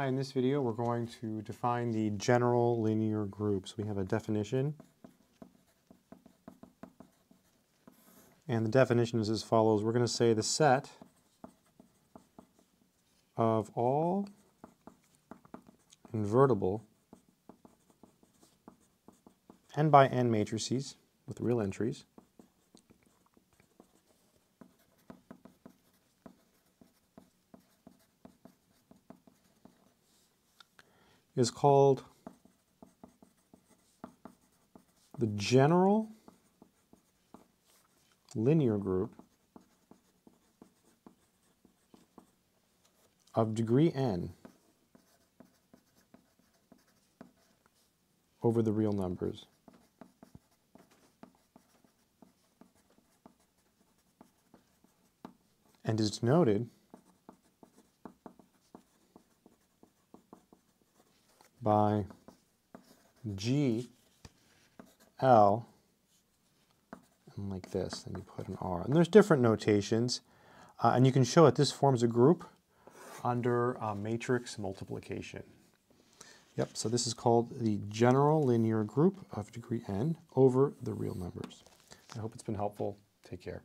Hi, in this video we're going to define the general linear group. So we have a definition. And the definition is as follows. We're going to say the set of all invertible n by n matrices with real entries is called the general linear group of degree n over the real numbers. And is denoted by G, L, and like this, and you put an R. And there's different notations, uh, and you can show that this forms a group under uh, matrix multiplication. Yep, so this is called the general linear group of degree n over the real numbers. I hope it's been helpful. Take care.